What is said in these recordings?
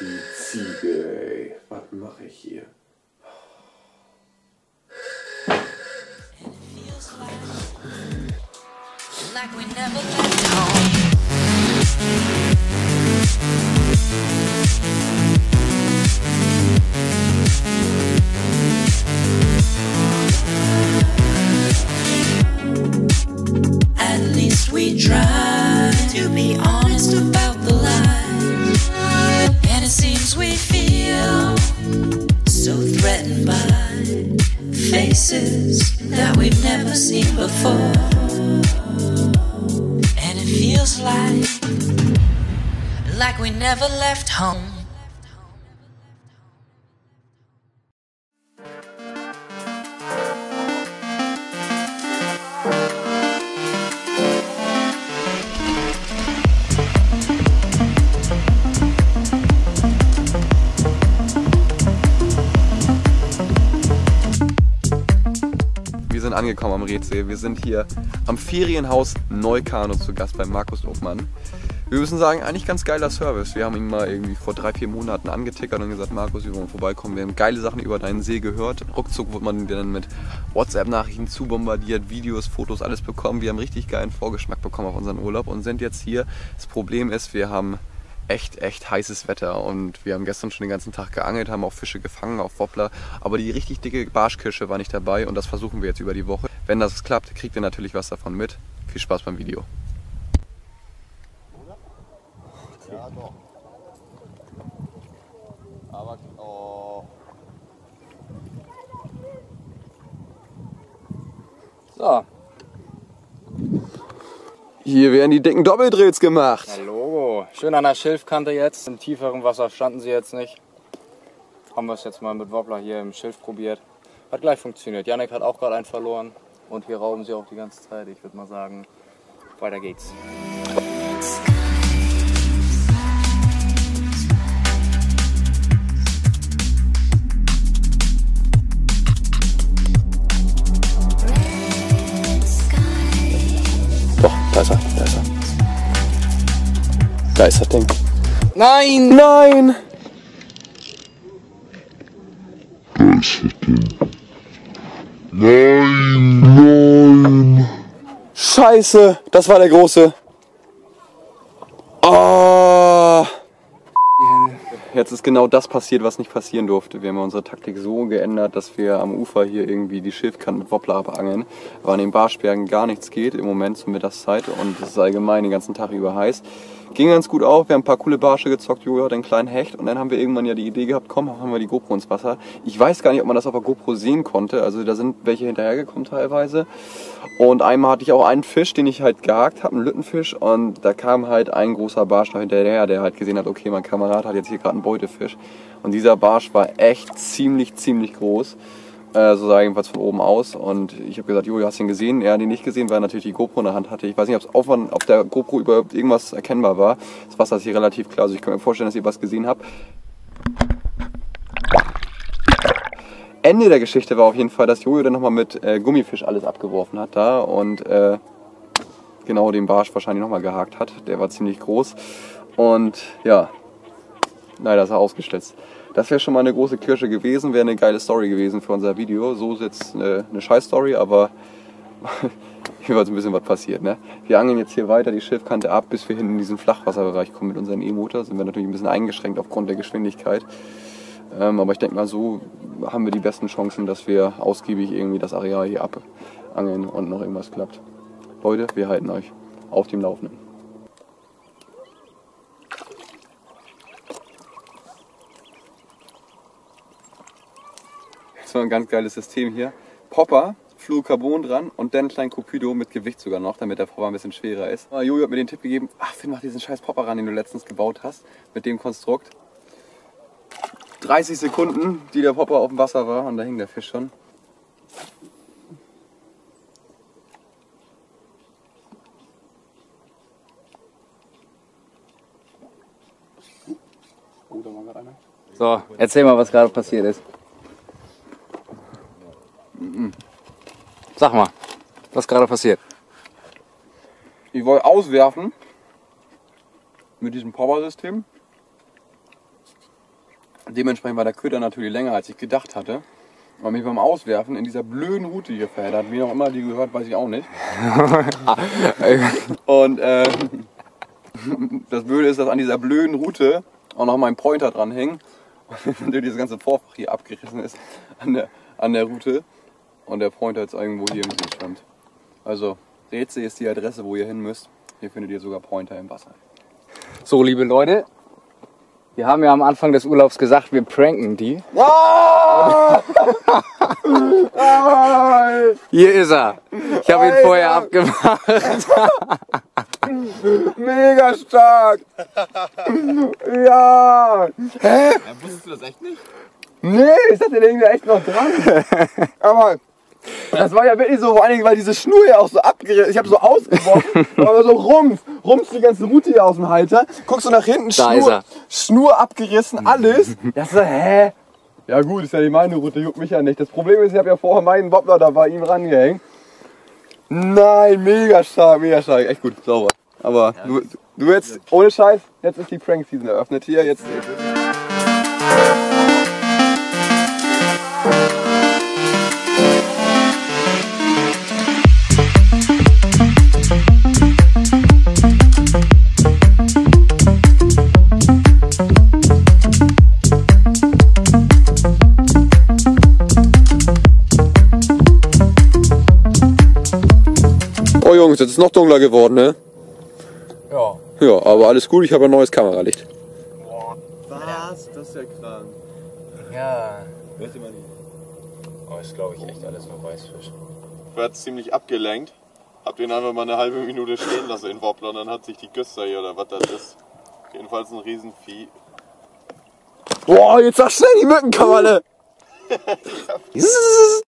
Die Ziege, ey. Was mache ich hier? Faces that we've never seen before. And it feels like like we never left home. Sind angekommen am Redsee. Wir sind hier am Ferienhaus Neukano zu Gast bei Markus Obmann. Wir müssen sagen, eigentlich ganz geiler Service. Wir haben ihn mal irgendwie vor drei, vier Monaten angetickert und gesagt, Markus, wir wollen vorbeikommen. Wir haben geile Sachen über deinen See gehört. Ruckzuck wird man dir dann mit WhatsApp-Nachrichten zubombardiert, Videos, Fotos, alles bekommen. Wir haben richtig geilen Vorgeschmack bekommen auf unseren Urlaub und sind jetzt hier. Das Problem ist, wir haben echt, echt heißes Wetter und wir haben gestern schon den ganzen Tag geangelt, haben auch Fische gefangen, auch Wobbler, aber die richtig dicke Barschkirsche war nicht dabei und das versuchen wir jetzt über die Woche. Wenn das klappt, kriegt ihr natürlich was davon mit. Viel Spaß beim Video. Ja, doch. Aber, oh. So, Hier werden die dicken Doppeldrills gemacht. na Logo. Schön an der Schilfkante jetzt. Im tieferen Wasser standen sie jetzt nicht. Haben wir es jetzt mal mit Wobbler hier im Schilf probiert. Hat gleich funktioniert. Janik hat auch gerade einen verloren. Und hier rauben sie auch die ganze Zeit. Ich würde mal sagen, weiter geht's. Da ist das Ding. Nein! Nein! Nein! Nein! Scheiße, das war der große. Oh. Jetzt ist genau das passiert, was nicht passieren durfte. Wir haben unsere Taktik so geändert, dass wir am Ufer hier irgendwie die Schilfkanten mit Wobbler abangeln, weil an den Barschbergen gar nichts geht im Moment zur Mittagszeit und es ist allgemein den ganzen Tag über heiß. Ging ganz gut auf, wir haben ein paar coole Barsche gezockt, hat einen kleinen Hecht und dann haben wir irgendwann ja die Idee gehabt, komm, haben wir die GoPro ins Wasser. Ich weiß gar nicht, ob man das auf der GoPro sehen konnte, also da sind welche hinterhergekommen teilweise. Und einmal hatte ich auch einen Fisch, den ich halt gehakt habe, einen Lüttenfisch und da kam halt ein großer Barsch noch hinterher, der halt gesehen hat, okay, mein Kamerad hat jetzt hier gerade einen Beutefisch. Und dieser Barsch war echt ziemlich, ziemlich groß. Äh, so sah jedenfalls von oben aus. Und ich habe gesagt, Jojo, hast du ihn gesehen? Er hat ihn nicht gesehen, weil er natürlich die GoPro in der Hand hatte. Ich weiß nicht, ob es auf, der GoPro überhaupt irgendwas erkennbar war. Das Wasser ist hier relativ klar, also ich kann mir vorstellen, dass ihr was gesehen habt. Ende der Geschichte war auf jeden Fall, dass Jojo dann nochmal mit äh, Gummifisch alles abgeworfen hat da und äh, genau den Barsch wahrscheinlich nochmal gehakt hat. Der war ziemlich groß. Und ja, leider ist er ausgeschlitzt. Das wäre schon mal eine große Kirsche gewesen, wäre eine geile Story gewesen für unser Video. So ist jetzt eine, eine Scheiß-Story, aber hier war jetzt ein bisschen was passiert. Ne? Wir angeln jetzt hier weiter die Schilfkante ab, bis wir hinten in diesen Flachwasserbereich kommen mit unserem E-Motor. Sind wir natürlich ein bisschen eingeschränkt aufgrund der Geschwindigkeit. Ähm, aber ich denke mal, so haben wir die besten Chancen, dass wir ausgiebig irgendwie das Areal hier abangeln und noch irgendwas klappt. Leute, wir halten euch auf dem Laufenden. Das war ein ganz geiles System hier. Popper, Fluorocarbon dran und dann ein kleinen Cupido mit Gewicht sogar noch, damit der Popper ein bisschen schwerer ist. Ah, Jojo hat mir den Tipp gegeben, ach Finn, mach diesen scheiß Popper ran, den du letztens gebaut hast, mit dem Konstrukt. 30 Sekunden, die der Popper auf dem Wasser war und da hing der Fisch schon. So, erzähl mal, was gerade passiert ist. Sag mal, was gerade passiert. Ich wollte auswerfen mit diesem Power-System. Dementsprechend war der Köder natürlich länger, als ich gedacht hatte. Und mich beim Auswerfen in dieser blöden Route hier verheddert. Wie auch immer die gehört, weiß ich auch nicht. Und äh, das Blöde ist, dass an dieser blöden Route auch noch mein Pointer dran hing. Und natürlich das ganze Vorfach hier abgerissen ist an der, an der Route. Und der Pointer jetzt irgendwo hier im schwimmt. Also, Rätsel ist die Adresse, wo ihr hin müsst. Hier findet ihr sogar Pointer im Wasser. So, liebe Leute, wir haben ja am Anfang des Urlaubs gesagt, wir pranken die. Hier ist er. Ich habe ihn vorher abgemacht. Mega stark! ja! wusstest du das echt nicht? Nee, ich dachte, der hing da echt noch dran. Aber das war ja wirklich so, vor allen Dingen, weil diese Schnur ja auch so abgerissen Ich habe so ausgeworfen, aber so rums, rums die ganze Route hier aus dem Halter. Guckst du nach hinten, Da ist Schnur, er. Schnur abgerissen, alles. Das so, hä? Ja gut, ist ja nicht meine Route, juckt mich ja nicht. Das Problem ist, ich habe ja vorher meinen Wobbler da bei ihm rangehängt. Nein, mega stark, mega stark, echt gut, sauber. Aber du, du jetzt, ohne Scheiß, jetzt ist die Prank-Season eröffnet hier, jetzt Oh Jungs, jetzt ist noch dunkler geworden, ne? Ja. Ja, aber alles gut, ich habe ein neues Kameralicht. Was? Das ist ja krank. Ja. Du mal nicht. Oh, ist glaube ich echt alles nur Weißfisch. Ich war jetzt ziemlich abgelenkt. Hab den einfach mal eine halbe Minute stehen lassen in Wobbler und dann hat sich die Güster hier oder was das ist. Jedenfalls ein Riesenvieh. Boah, jetzt sag schnell die Mückenkammerne! Das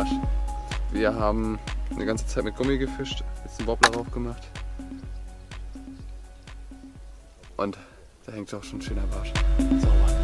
Barsch. Wir haben eine ganze Zeit mit Gummi gefischt, jetzt einen Wobbler drauf gemacht. Und da hängt auch schon ein schöner Barsch. Sauber.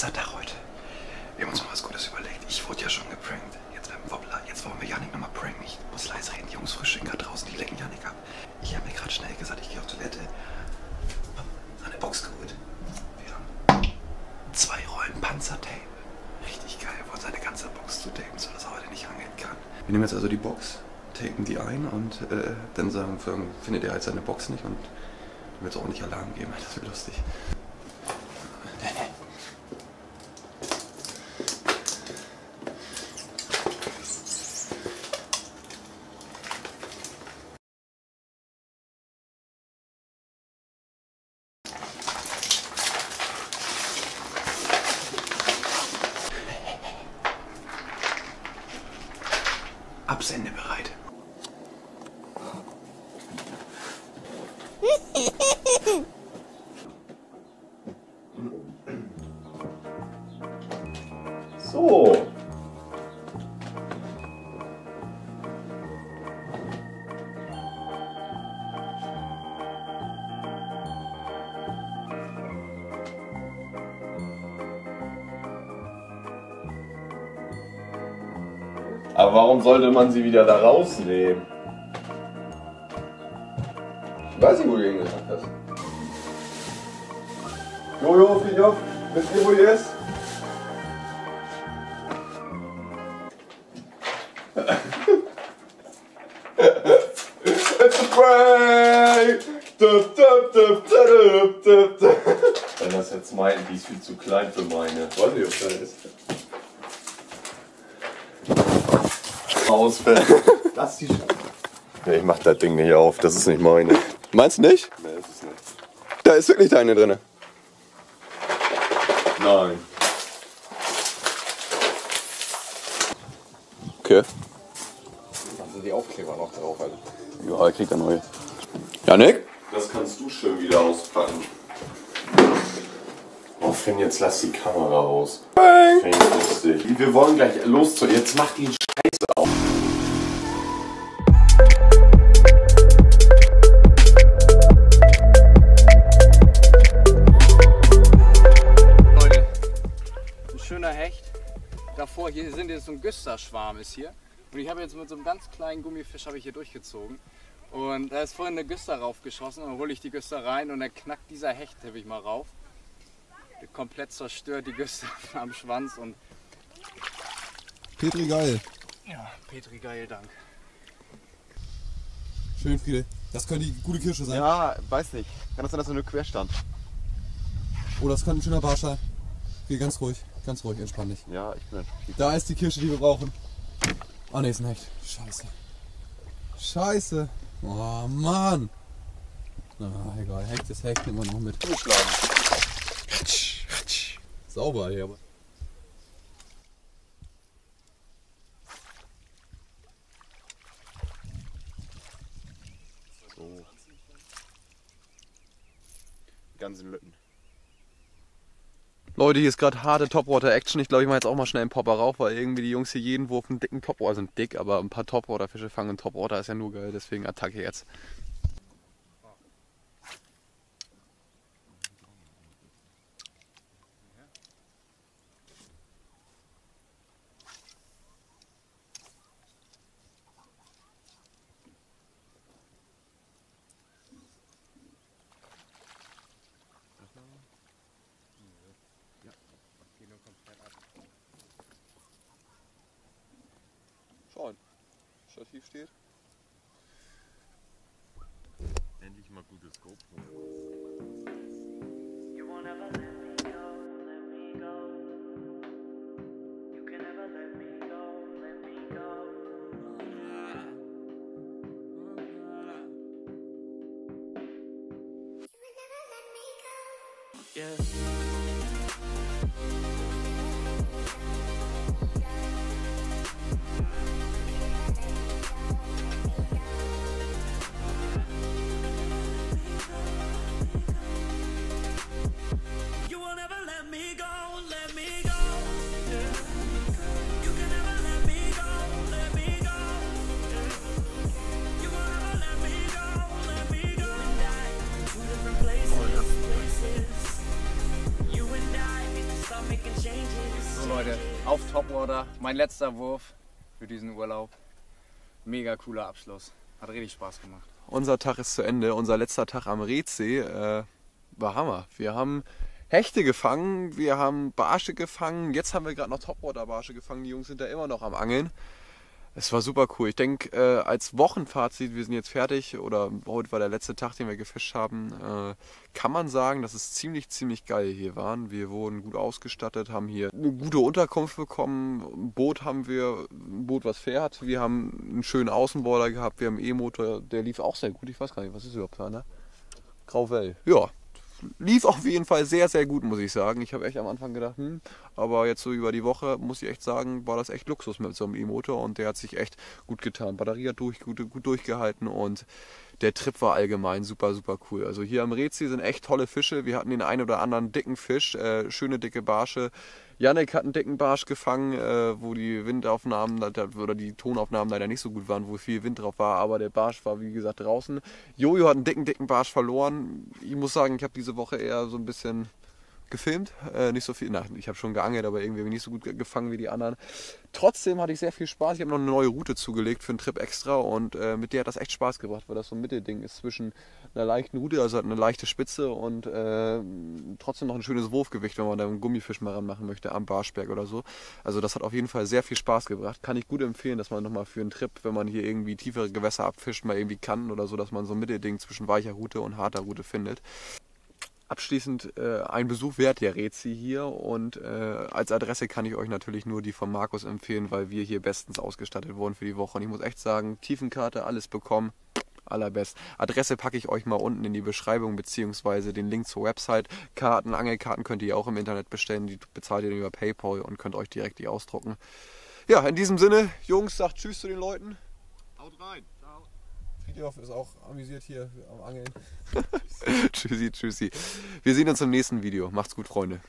Letzter Tag heute. Wir haben uns mal was Gutes überlegt. Ich wurde ja schon geprankt. Jetzt beim Wobbler. Jetzt wollen wir Janik nochmal pranken. Ich muss leise reden. Die Jungs frühstücken gerade draußen. Die lecken Janik ab. Ich habe mir gerade schnell gesagt, ich gehe auf Toilette. Hab Eine Box geholt. Wir haben zwei Rollen Panzertape. Richtig geil. Wir wollen seine ganze Box zu tapen, sodass er heute nicht angeln kann. Wir nehmen jetzt also die Box, tapen die ein und äh, dann sagen, findet er halt seine Box nicht und dann wird es auch nicht Alarm geben. Das wird lustig. absendebereit. Aber warum sollte man sie wieder da rausnehmen? Ich weiß nicht, wo du hingesagt hast. Jojo, Fidjof, wisst ihr, wo ihr ist? It's a prank! Dup, dup, dup, dup, dup, dup. Wenn das jetzt meint, die ist viel zu klein für meine. Weiß nicht, ob das ist. Ausfällt. Das ist die Nee, ich mach das Ding nicht auf, das ist nicht meine. Meinst du nicht? Nee, ist es nicht. Da ist wirklich deine drin. Nein. Okay. Da sind die Aufkleber noch drauf. Also. Ja, er kriegt eine neue. Janik? Das kannst du schön wieder auspacken. Oh, Finn, jetzt lass die Kamera aus. Finn, lustig. Wir wollen gleich los zu. Jetzt mach die Scheiße jetzt so ein Güsterschwarm ist hier. Und ich habe jetzt mit so einem ganz kleinen Gummifisch habe ich hier durchgezogen. Und da ist vorhin eine Güster raufgeschossen. Dann hole ich die Güster rein und dann knackt dieser Hecht, tippe ich mal rauf. Komplett zerstört die Güster am Schwanz und Petri geil. ja, Petri, geil, Dank. Schön, Friede. Das könnte die gute Kirsche sein. Ja, weiß nicht. Kann das sein, dass er nur quer stand? Oh, das könnte ein schöner Barsch sein. Geh ganz ruhig, ganz ruhig, entspann dich. Ja, ich bin entspannt. Da ist die Kirsche, die wir brauchen. Ah, ne, ist ein Hecht. Scheiße. Scheiße. Oh, Mann. Na, egal. Hecht ist Hecht, nehmen wir noch mit. Sauber hier, aber. So. Ganzen Lütten. Leute, hier ist gerade harte Topwater-Action. Ich glaube, ich mache jetzt auch mal schnell einen Popper rauf, weil irgendwie die Jungs hier jeden Wurf einen dicken Topwater sind dick, aber ein paar Topwater-Fische fangen. Und Topwater ist ja nur geil, deswegen Attacke jetzt. Stativ steht. Endlich mal gutes GoPro. You Topwater, mein letzter Wurf für diesen Urlaub. Mega cooler Abschluss. Hat richtig Spaß gemacht. Unser Tag ist zu Ende. Unser letzter Tag am Redsee äh, war Hammer. Wir haben Hechte gefangen, wir haben Barsche gefangen. Jetzt haben wir gerade noch Topwater-Barsche gefangen. Die Jungs sind da immer noch am Angeln. Es war super cool. Ich denke, äh, als Wochenfazit, wir sind jetzt fertig oder heute war der letzte Tag, den wir gefischt haben, äh, kann man sagen, dass es ziemlich, ziemlich geil hier waren. Wir wurden gut ausgestattet, haben hier eine gute Unterkunft bekommen. Ein Boot haben wir, ein Boot, was fährt. Wir haben einen schönen Außenborder gehabt. Wir haben einen E-Motor, der lief auch sehr gut. Ich weiß gar nicht, was ist überhaupt für einer? Grauwell. Ja, lief auf jeden Fall sehr, sehr gut, muss ich sagen. Ich habe echt am Anfang gedacht, hm, aber jetzt so über die Woche, muss ich echt sagen, war das echt Luxus mit so einem E-Motor und der hat sich echt gut getan. Batterie hat durch, gut, gut durchgehalten und der Trip war allgemein super, super cool. Also hier am Rezi sind echt tolle Fische. Wir hatten den einen oder anderen dicken Fisch, äh, schöne dicke Barsche. Yannick hat einen dicken Barsch gefangen, äh, wo die Windaufnahmen oder die Tonaufnahmen leider nicht so gut waren, wo viel Wind drauf war, aber der Barsch war wie gesagt draußen. Jojo hat einen dicken, dicken Barsch verloren. Ich muss sagen, ich habe diese Woche eher so ein bisschen gefilmt, äh, nicht so viel, na, ich habe schon geangelt, aber irgendwie nicht so gut ge- gefangen wie die anderen. Trotzdem hatte ich sehr viel Spaß. Ich habe noch eine neue Route zugelegt für einen Trip extra und äh, mit der hat das echt Spaß gebracht, weil das so ein Mittelding ist zwischen einer leichten Route, also eine leichte Spitze und äh, trotzdem noch ein schönes Wurfgewicht, wenn man da einen Gummifisch mal ranmachen möchte am Barschberg oder so. Also das hat auf jeden Fall sehr viel Spaß gebracht. Kann ich gut empfehlen, dass man nochmal für einen Trip, wenn man hier irgendwie tiefere Gewässer abfischt, mal irgendwie kann oder so, dass man so ein Mittelding zwischen weicher Route und harter Route findet. Abschließend äh, ein Besuch wert der Rezi hier und äh, als Adresse kann ich euch natürlich nur die von Markus empfehlen, weil wir hier bestens ausgestattet wurden für die Woche. Und ich muss echt sagen, Tiefenkarte, alles bekommen, allerbest. Adresse packe ich euch mal unten in die Beschreibung beziehungsweise den Link zur Website. Karten, Angelkarten könnt ihr auch im Internet bestellen, die bezahlt ihr dann über PayPal und könnt euch direkt die ausdrucken. Ja, in diesem Sinne, Jungs, sagt Tschüss zu den Leuten. Haut rein. Friedhof ist auch amüsiert hier am Angeln. tschüssi, tschüssi. Wir sehen uns im nächsten Video. Macht's gut, Freunde.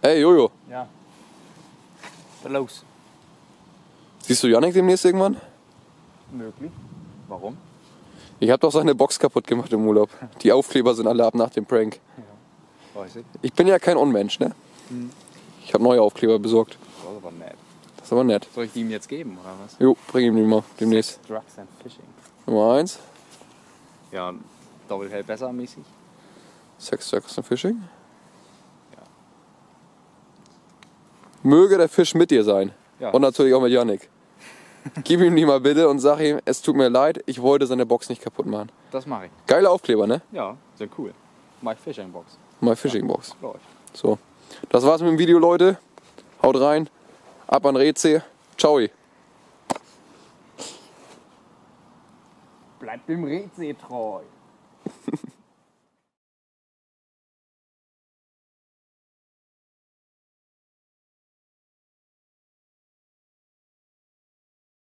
Hey Jojo, Ja. Was los? siehst du Janik demnächst irgendwann? Möglich. Warum? Ich habe doch seine Box kaputt gemacht im Urlaub. Die Aufkleber sind alle ab nach dem Prank. Weiß ich. Ich bin ja kein Unmensch, ne? Ich habe neue Aufkleber besorgt. Das ist aber nett. Das ist aber nett. Soll ich die ihm jetzt geben, oder was? Jo, bring ihm die mal demnächst. Drugs and Fishing. Nummer eins. Ja, Double Hell besser mäßig. Sex, Sex and Fishing. Möge der Fisch mit dir sein. Ja. Und natürlich auch mit Yannick. Gib ihm die mal bitte und sag ihm, es tut mir leid, ich wollte seine Box nicht kaputt machen. Das mache ich. Geile Aufkleber, ne? Ja, sehr cool. My Fishing Box. My Fishing Box. Läuft. So. Das war's mit dem Video, Leute. Haut rein. Ab an Reze. Ciao. Bleibt dem Rätsel treu.